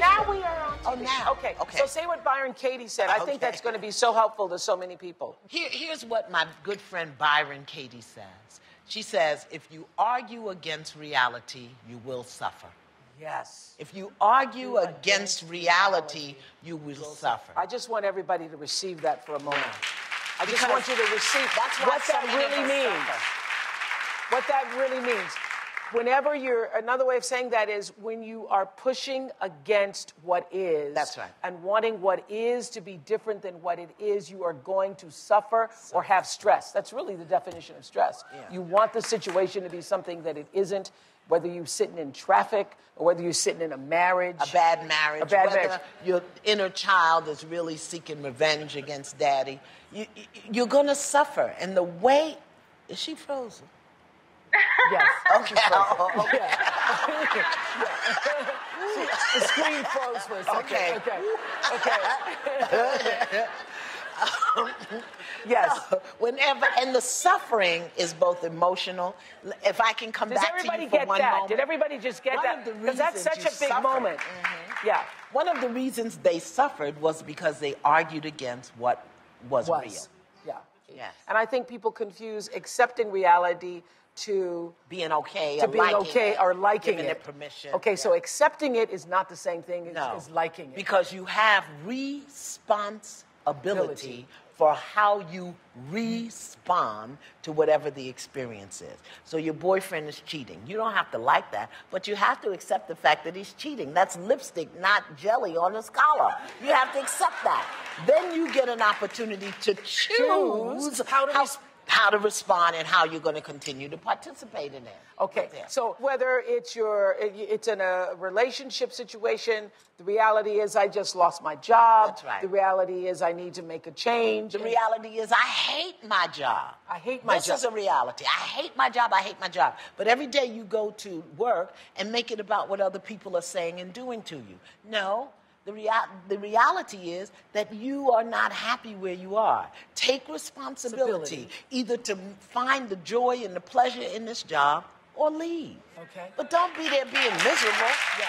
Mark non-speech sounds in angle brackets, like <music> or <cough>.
now we are on Oh, TV. now. Okay. Okay. So say what Byron Katie said. I Okay. think that's going to be so helpful to so many people. Here, here's what my good friend Byron Katie says. She says, if you argue against reality, you will suffer. Yes. If you argue against reality, you will suffer. I just want everybody to receive that for a moment. I just want you to receive that's why what that really means. suffer. What that really means. Whenever you're, another way of saying that is when you are pushing against what is. That's right. And wanting what is to be different than what it is, you are going to suffer or have stress. That's really the definition of stress. Yeah. You want the situation to be something that it isn't, whether you're sitting in traffic or whether you're sitting in a marriage. a bad marriage, A bad whether marriage. your inner child is really seeking revenge against daddy, you, you, you're going to suffer. And the way, is she frozen? Yes. <laughs> <laughs> Okay. Oh, <laughs> okay. The screen froze for a second. Okay. Okay. Okay. yes. Whenever, and the suffering is both emotional. If I can come Does back to everybody you for get one that? moment. Did everybody just get One that? Because that's such a big suffered- moment. Mhm. Yeah. One of the reasons they suffered was because they argued against what was, Was. real. Yeah. Yes. And I think people confuse accepting reality to Being okay to or being liking okay it, or liking giving it. it permission. Okay, so accepting it is not the same thing as, No. as liking it. Because you have responsibility Ability. For how you respond to whatever the experience is. So your boyfriend is cheating. You don't have to like that, but you have to accept the fact that he's cheating. That's lipstick, not jelly on his collar. You have to accept that. Then you get an opportunity to choose Choose how to how, res- how to respond and how you're going to continue to participate in it. Okay, Yeah. so whether it's your it's in a relationship situation, the reality is I just lost my job. That's right. The reality is I need to make a change. The reality is, I hate my job. I hate my this job. is a reality. I hate my job. I hate my job. But every day you go to work and make it about what other people are saying and doing to you. No. The, rea- the reality is that you are not happy where you are. Take responsibility, either to find the joy and the pleasure in this job or leave. Okay. But don't be there being miserable. Yeah.